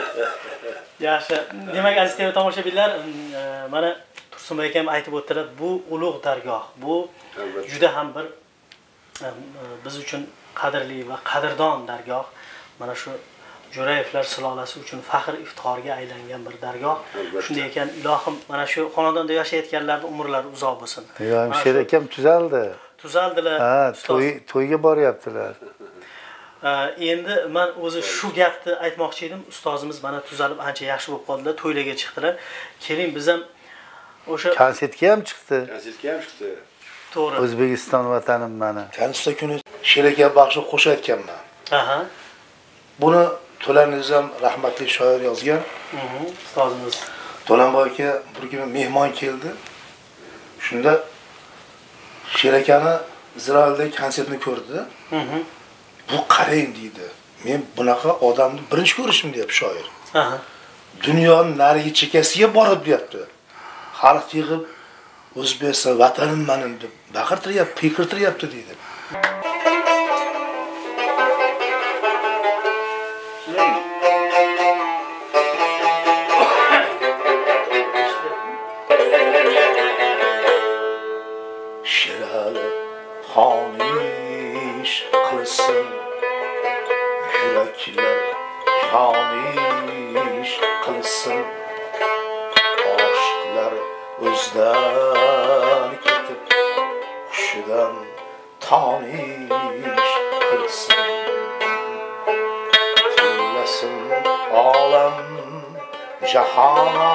yaxshi. Demak aziz tv tomoshabinlar e, mana tursunbek akam aytib o'tdilar bu ulug' dargoh bu juda ham bir e, biz uchun qadrli va qadrdon dargoh. Mana shu jo'rayevlar sulolasi uchun faxr iftixorga aylangan bir dargoh. Shunday ekan ilohim mana shu xonadonda yashayotganlarni umrlari uzoq bo'lsin. Yo Mana hemşire shu akam tuzaldi. Tuzaldilar. Ha to'yga boryaptilar endi man o'zi shu gapni aytmoqchi edim. Ustozimiz mana tuzalib ancha yaxshi bo'lib qoldilar to'ylarga chiqdilar. Keling biz ham o'sha konsertga ham chiqdi. Konsertga ham chiqdi. To'g'ri. O'zbekiston vatanim mani tanishda kuni sheraka baxshi qo'shiq aytganman aha. Buni to'lan nizam rahmatli shoir yozgan. Mhm, ustozimiz. To'lanboy aka bir kuni mehmon keldi. Shunda sherakani izroilda konsertni ko'rdi. Mhm, bu qarang deydi. Men bunaqa odamni birinchi ko'rishim deyapti shoir. Dunyoni narigi chekkasiga borib deyapti. Xalq yig'ib o'zbekiston vatanim manim deb baqirtiryapti qiyqirtiryapti deydi. Shirali xonish qilsin taniş kılsın. Aşklar özden ketip Kuşudan taniş kılsın. Tümlesin alem cahana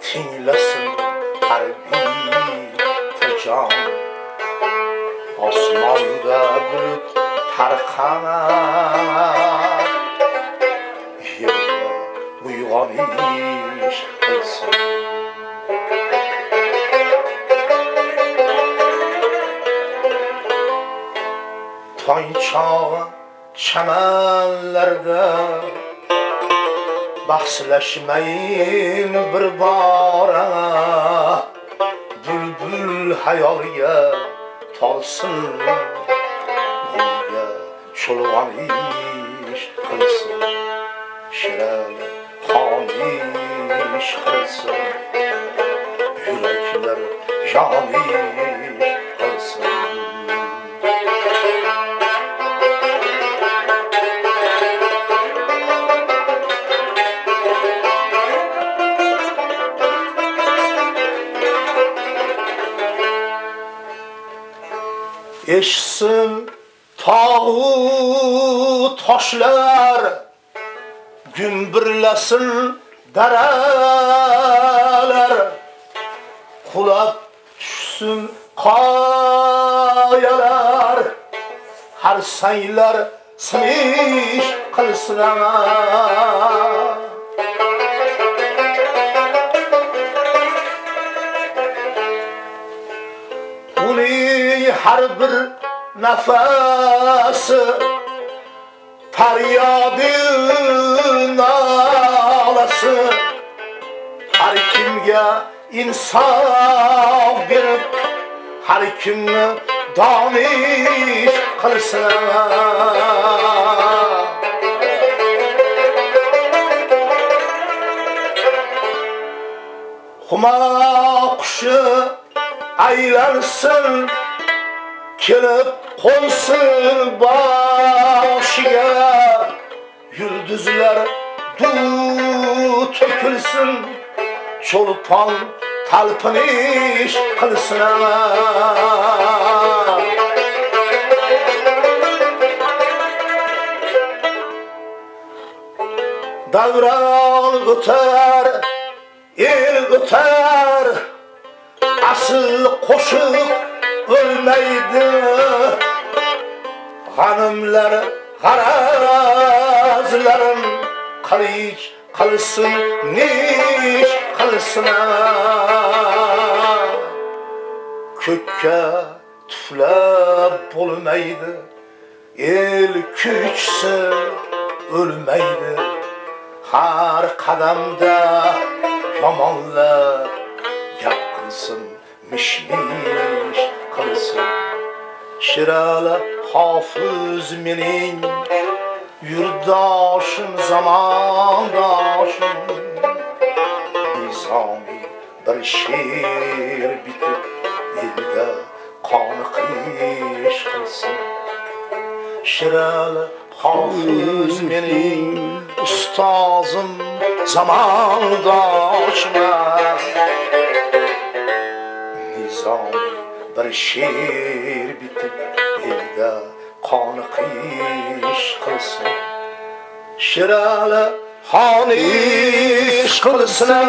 Tinlesin harbi tecan. Osman'da bulut tarqanar yerda uyg'onish qilsin tong chog'i chamanlarda bahslashmayin bir bora bulbul hayolga tolsin yerga chulg'onish qilsin shirin xonish qilsin yuraklar yonish qilsin eshitsin tog'u toshlar gumburlasin daralar. Qulab tushsin qoyalar har sanglar sinish qilsin amal uning har bir nafasi faryodi nolasi har kimga insof berib har kimni donish qilsin. Huma qushi aylansin. Gelip koysun başıya Yıldızlar duu tökülsün. Çolpan talpınış kılsın Davran güter, el güter Asıl koşuk o'lmaydi g'animlar g'arazlarim qilich qilsin nish qilsin ko'kka tuflab bo'lmaydi el kuchsi o'lmaydi. Har qadamda yomonlar gap qilsin mish mish Şirale hafız menin Yurdaşım zamandaşım Nizami bir şiir bitip Dilde kanı kış kılsın Şirale hafız menin Ustazım zamandaşım Nizami bir şiir bitip bitib elda qoniqish qilsin. Shirali xonish qilsin